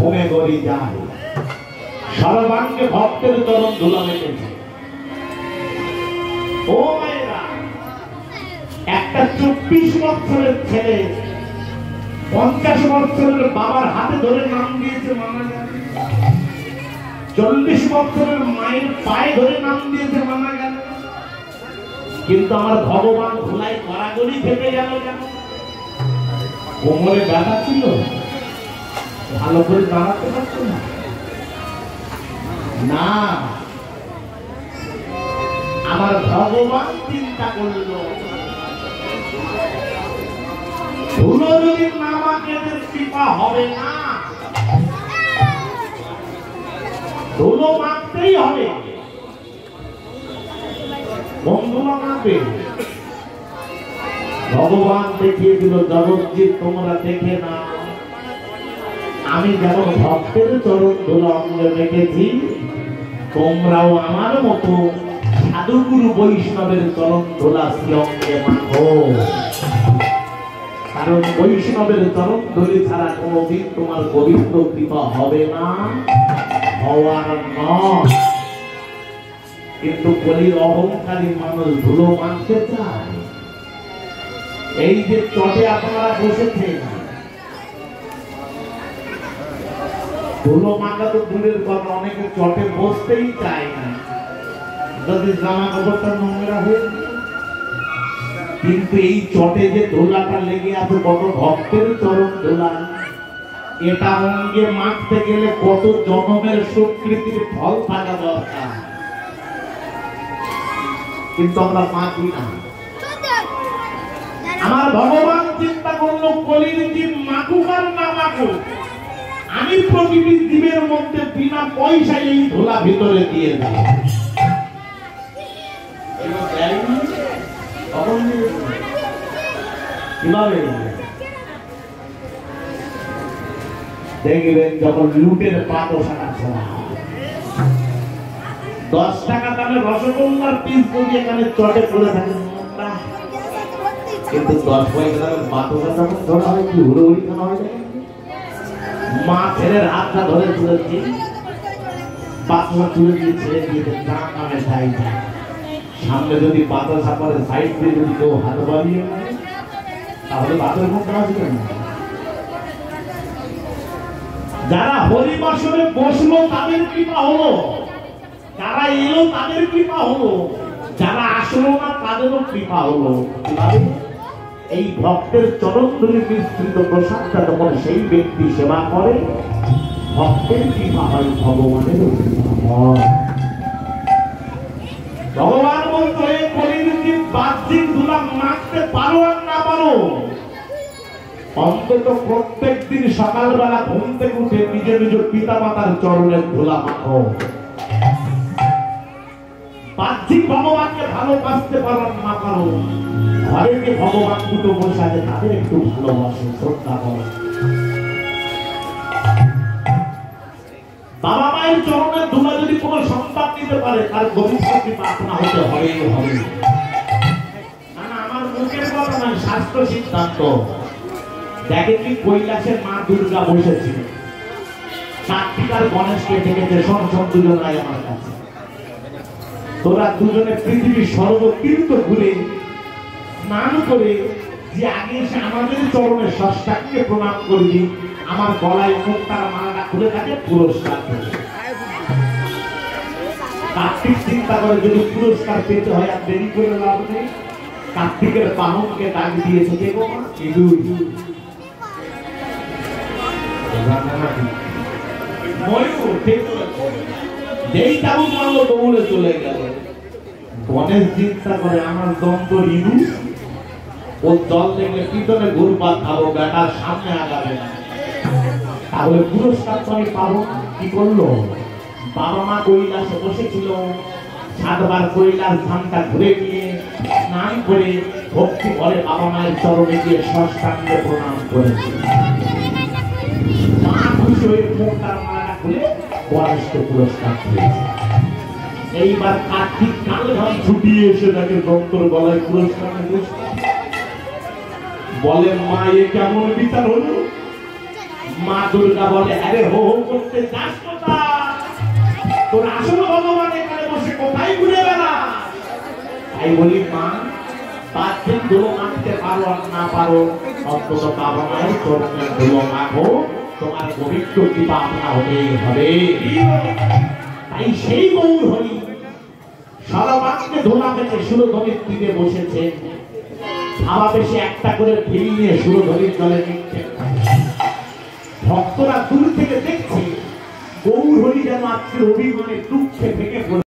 ভোমে গড়ি যায়। সর্বাঙ্গে ভক্তের চরণ ধুলা মেটেছে। ও মায়েরা, একটা চব্বিশ বছরের ছেলে, পঞ্চাশ বছরের বাবার হাতে ধরে নাম দিয়েছে মানা চল্লিশ বছরের মায়ের পায়ে ধরে নাম দিয়েছে মানা গেল কিন্তু আমার ভগবান ধুলাই কড়াগড়ি থেকে গেল কেন? কোমরে ব্যথা ছিল? ভালো করে দাঁড়াতে পারতো না? আমার ভগবান চিন্তা করল। ভগবান দেখিয়ে দিল, জগৎজিৎ তোমরা দেখে না আমি যেমন ভক্তের চরণ ধুলো অঙ্গে রেখেছি তোমরাও আমার মতো সাধুগুরু বৈষ্ণবের চরণ ধুলা শ্রী অঙ্গে মাখো। কারণ বৈষ্ণবের চরণ ধরি ছাড়া কোনোদিন তোমার পবিত্র কৃপা হবে না, হওয়ার নয়। কিন্তু কলির অহংকারী মানুষ ধুলো মানতে চায়। এই যে চটে আপনারা বসেছেন ধুলো মাখা তো দূরের কথা অনেকে চটে বসতেই চায় না। যদি জামা কাপড়টা নোংরা হয়ে কিন্তু এই চটে যে দোলাটা লেগে আছে, কত ভক্তের চরণ দোলা। এটা অঙ্গে মাখতে গেলে কত জনমের স্বীকৃতির ফল থাকা দরকার। কিন্তু আমরা মাখি না। আমার ভগবান চিন্তা করল, কলির জীব মাকুক আর না মাকুক আমি প্রতিটি জীবের মধ্যে বিনা পয়সায় এই ধোলা ভিতরে দিয়ে? কীভাবে? দেখবেন যখন লুটের পাত ওঠানোর দশ টাকা দামে রসগোল্লার পিস যদি এখানে চটে পড়ে থাকে কিন্তু দশ পয়সা দামের পাত ওঠা ধরা হয় কি? হুড়োহুড়ি হয় না? মা ছেলের হাতটা ধরে তুলেছি পাতলা তুলে দিয়ে ছেড়ে দিয়েছে সামনে যদি পাতা সাপারে সাইড দিয়ে যদি কেউ হাত বাড়িয়ে তাহলে মধ্যে আসবে না যারা হরিবাসনে বসল, তাদের কৃপা হলো। যারা এলো, তাদের কৃপা হলো। যারা আসলো না, তাদেরও কৃপা হলো? এই ভক্তের চরণ ধরে বিস্তৃত প্রসাদটা যখন সেই ব্যক্তি সেবা করে। ভক্তের কৃপা হয় ভগবানের ভগবান বলতো এই কলিযুগে বাহ্যিক পারো আর না পারো। অন্তত প্রত্যেক দিন সকালবেলা ঘুম থেকে উঠে নিজে নিজ পিতা মাতার চরণের ধুলা মাখো। বাহ্যিক ভগবানকে ভালোবাসতে পারো না পারো। যে ভগবান দুটো বসে তাদের একটু ভালোবাসো, শ্রদ্ধা করো। বাবা মায়ের চরণের ধুলা যদি সন্তান নিতে পারে, তার প্রার্থনা হতে হবে? না আমার মুখের কথা সিদ্ধান্ত। দেখেন কি কৈলাসের মা দুর্গা বসেছিল গণেশকে ডেকেছে, শোন দুজন আমার কাছে। তোরা দুজনে পৃথিবীর সর্বতীর্থ ঘুরে স্নান করে যে আগে এসে আমাদের চরণে ষষ্ঠাকে প্রণাম করবি আমার গলায় মুখ তারা মালাটা খুলে থাকে, পুরস্কার কার্তিক চিন্তা করে যদি পুরস্কার পেতে হয় আর দেরি করে লাভ নেই, কার্তিকের বাহনকে ডাক দিয়েছে দৌড়ে চলে গেল। গণেশ চিন্তা করে, আমার দ্বন্দ্ব ইঁদুর ও জল দেখলে পিছনে ঘুরপাত খাব বেটার সামনে আগাবে না। তাহলে পুরস্কার তো আমি পাবো কি করল? বাবা মা কৈলাসে বসেছিল, সাতবার কৈলাস ধামটা ঘুরে গিয়ে স্নান করে ভক্তি করে বাবা মায়ের চরণে গিয়ে ষষ্ঠাঙ্গে প্রণাম করেছে মা খুশি হয়ে মুখটার মালা খুলে বয়স্ক পুরস্কার পেয়েছে। এইবার কার্তিক কাল ঘাম ছুটিয়ে এসে তাকে দন্তর গলায় পুরস্কার দিয়েছে। বলে মা এ কেমন বিচার হলো? মা দুর্গা বলে, আরে, হো হো করতে যাস কোথায়? তোর আসল ভগবান এখানে বসে কোথায় ঘুরে বেড়া তাই বলি, মা পাঁচ দিন ধুলো মাখতে পারো আর না পারো, অন্তত বাবা মায়ের চরণের ধুলো মাখো। তোমার পবিত্র কৃপা আপনা হতেই হবে। তাই সেই গৌর হরি সর্বাঙ্গে ধোলা মেখে সুরধনির তীরে বসেছে। ভাবাবেশে একটা করে ফিল্ম নিয়ে সুরধনির জলে নিচ্ছে ভক্তরা দূর থেকে দেখছে, গৌর হরি যেন আজকের অভিমানে দুঃখে থেকে